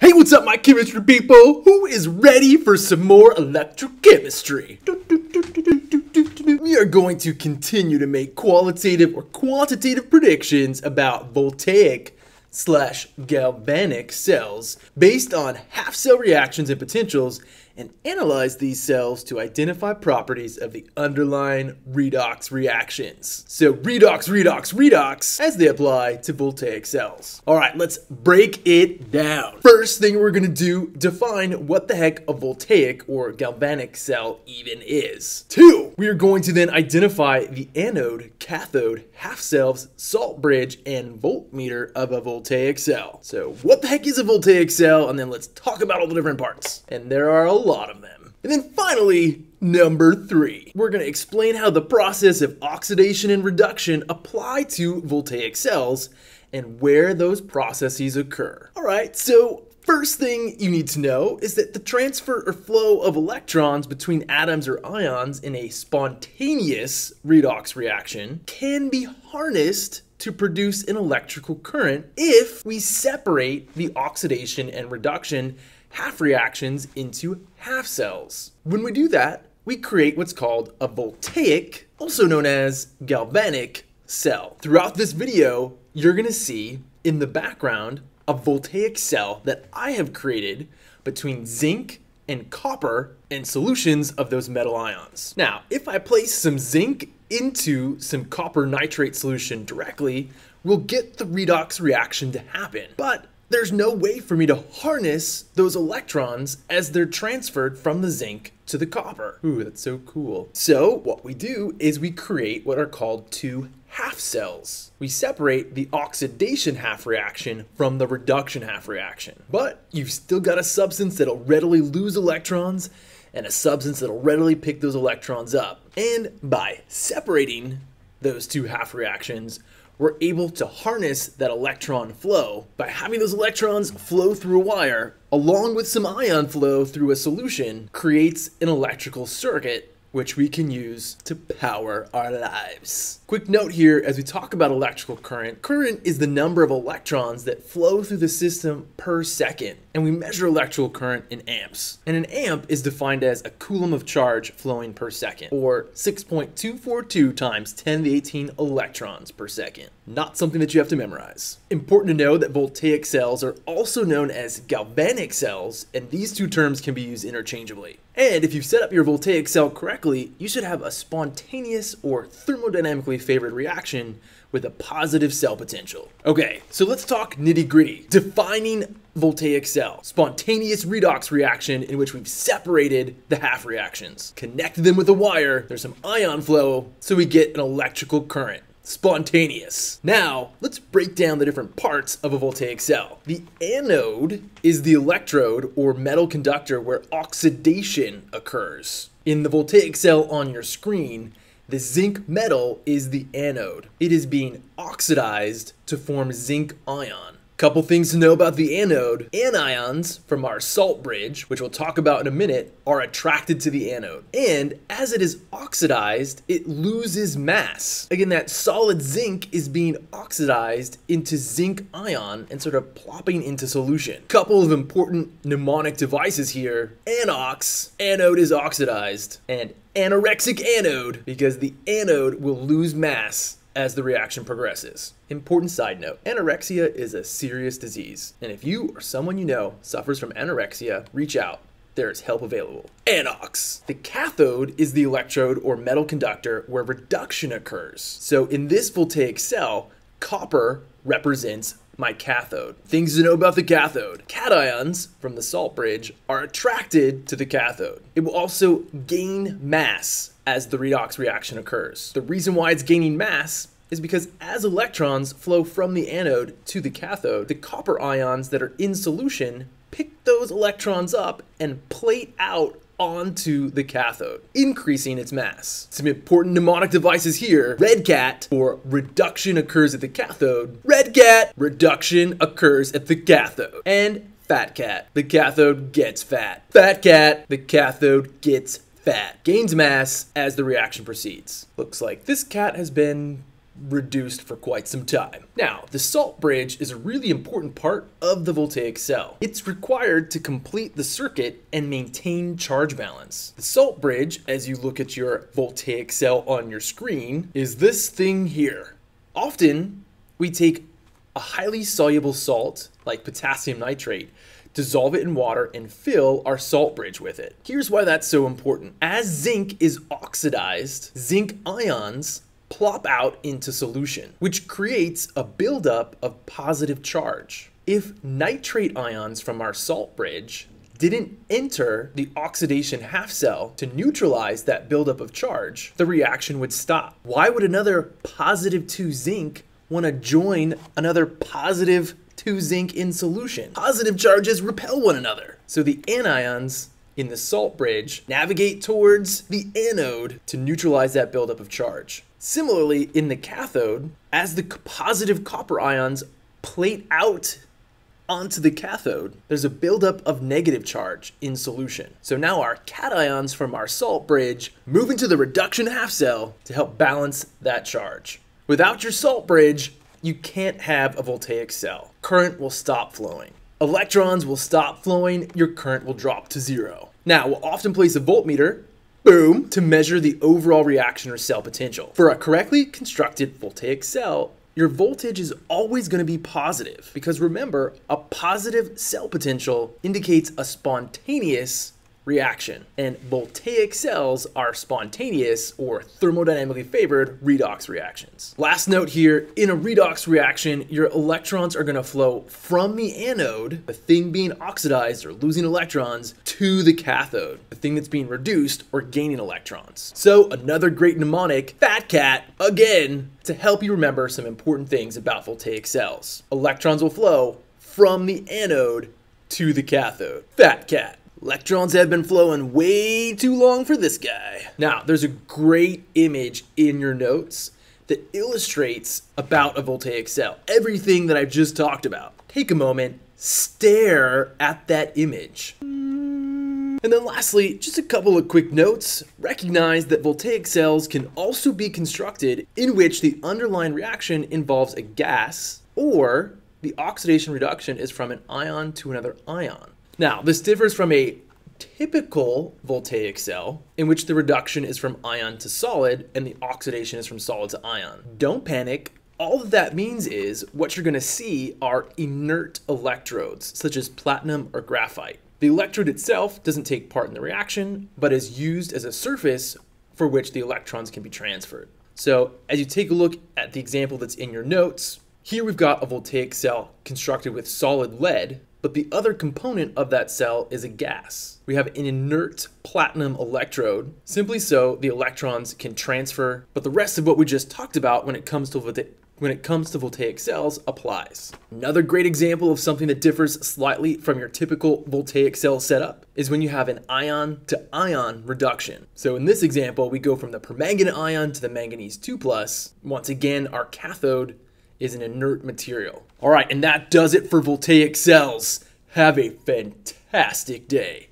Hey, what's up, my chemistry people? Who is ready for some more electrochemistry? We are going to continue to make qualitative or quantitative predictions about voltaic slash galvanic cells based on half cell reactions and potentials and analyze these cells to identify properties of the underlying redox reactions. So redox, redox, redox as they apply to voltaic cells. All right, let's break it down. First thing we're gonna do, define what the heck a voltaic or galvanic cell even is. Two, we are going to then identify the anode, cathode, half cells, salt bridge, and voltmeter of a voltaic cell. So what the heck is a voltaic cell? And then let's talk about all the different parts. And there are a lot of them. And then finally, number three, we're going to explain how the process of oxidation and reduction apply to voltaic cells and where those processes occur. All right, so First thing you need to know is that the transfer or flow of electrons between atoms or ions in a spontaneous redox reaction can be harnessed to produce an electrical current if we separate the oxidation and reduction half reactions into half cells. When we do that, we create what's called a voltaic, also known as galvanic cell. Throughout this video, you're gonna see in the background a voltaic cell that I have created between zinc and copper and solutions of those metal ions. Now, if I place some zinc into some copper nitrate solution directly, we'll get the redox reaction to happen. But there's no way for me to harness those electrons as they're transferred from the zinc to the copper. Ooh, that's so cool. So what we do is we create what are called two half cells. We separate the oxidation half reaction from the reduction half reaction. But you've still got a substance that'll readily lose electrons and a substance that'll readily pick those electrons up. And by separating those two half reactions, we're able to harness that electron flow by having those electrons flow through a wire along with some ion flow through a solution creates an electrical circuit which we can use to power our lives. Quick note here as we talk about electrical current, current is the number of electrons that flow through the system per second, and we measure electrical current in amps. And an amp is defined as a coulomb of charge flowing per second, or 6.242 times 10 to the 18 electrons per second. Not something that you have to memorize. Important to know that voltaic cells are also known as galvanic cells, and these two terms can be used interchangeably. And if you set up your voltaic cell correctly, you should have a spontaneous or thermodynamically favored reaction with a positive cell potential. Okay, so let's talk nitty gritty. Defining voltaic cell. Spontaneous redox reaction in which we've separated the half reactions. Connected them with a wire, there's some ion flow, so we get an electrical current spontaneous. Now, let's break down the different parts of a voltaic cell. The anode is the electrode or metal conductor where oxidation occurs. In the voltaic cell on your screen, the zinc metal is the anode. It is being oxidized to form zinc ion. Couple things to know about the anode. Anions from our salt bridge, which we'll talk about in a minute, are attracted to the anode. And as it is oxidized, it loses mass. Again, that solid zinc is being oxidized into zinc ion and sort of plopping into solution. Couple of important mnemonic devices here. Anox, anode is oxidized, and anorexic anode, because the anode will lose mass as the reaction progresses. Important side note anorexia is a serious disease, and if you or someone you know suffers from anorexia, reach out. There's help available. Anox. The cathode is the electrode or metal conductor where reduction occurs. So in this voltaic cell, copper represents my cathode. Things to know about the cathode. Cations from the salt bridge are attracted to the cathode. It will also gain mass as the redox reaction occurs. The reason why it's gaining mass is because as electrons flow from the anode to the cathode, the copper ions that are in solution pick those electrons up and plate out onto the cathode, increasing its mass. Some important mnemonic devices here. REDCAT, or reduction occurs at the cathode. REDCAT, reduction occurs at the cathode. And fat cat, the cathode gets fat. Fat cat, the cathode gets fat. Gains mass as the reaction proceeds. Looks like this cat has been reduced for quite some time. Now, the salt bridge is a really important part of the voltaic cell. It's required to complete the circuit and maintain charge balance. The salt bridge, as you look at your voltaic cell on your screen, is this thing here. Often, we take a highly soluble salt, like potassium nitrate, dissolve it in water, and fill our salt bridge with it. Here's why that's so important. As zinc is oxidized, zinc ions plop out into solution, which creates a buildup of positive charge. If nitrate ions from our salt bridge didn't enter the oxidation half cell to neutralize that buildup of charge, the reaction would stop. Why would another positive 2 zinc want to join another positive 2 zinc in solution? Positive charges repel one another. So the anions in the salt bridge navigate towards the anode to neutralize that buildup of charge. Similarly, in the cathode, as the positive copper ions plate out onto the cathode, there's a buildup of negative charge in solution. So now our cations from our salt bridge move into the reduction half cell to help balance that charge. Without your salt bridge, you can't have a voltaic cell. Current will stop flowing. Electrons will stop flowing, your current will drop to zero. Now, we'll often place a voltmeter, boom, to measure the overall reaction or cell potential. For a correctly constructed voltaic cell, your voltage is always going to be positive because remember, a positive cell potential indicates a spontaneous reaction. And voltaic cells are spontaneous or thermodynamically favored redox reactions. Last note here, in a redox reaction, your electrons are gonna flow from the anode, the thing being oxidized or losing electrons, to the cathode, the thing that's being reduced or gaining electrons. So another great mnemonic, fat cat, again, to help you remember some important things about voltaic cells. Electrons will flow from the anode to the cathode. Fat cat. Electrons have been flowing way too long for this guy. Now, there's a great image in your notes that illustrates about a voltaic cell. Everything that I've just talked about. Take a moment, stare at that image. And then lastly, just a couple of quick notes. Recognize that voltaic cells can also be constructed in which the underlying reaction involves a gas or the oxidation reduction is from an ion to another ion. Now, this differs from a typical voltaic cell in which the reduction is from ion to solid and the oxidation is from solid to ion. Don't panic. All that, that means is what you're going to see are inert electrodes, such as platinum or graphite. The electrode itself doesn't take part in the reaction, but is used as a surface for which the electrons can be transferred. So, as you take a look at the example that's in your notes, here we've got a voltaic cell constructed with solid lead but the other component of that cell is a gas. We have an inert platinum electrode, simply so the electrons can transfer, but the rest of what we just talked about when it comes to when it comes to voltaic cells applies. Another great example of something that differs slightly from your typical voltaic cell setup is when you have an ion to ion reduction. So in this example, we go from the permanganate ion to the manganese 2 plus. Once again, our cathode is an inert material. All right, and that does it for voltaic cells. Have a fantastic day.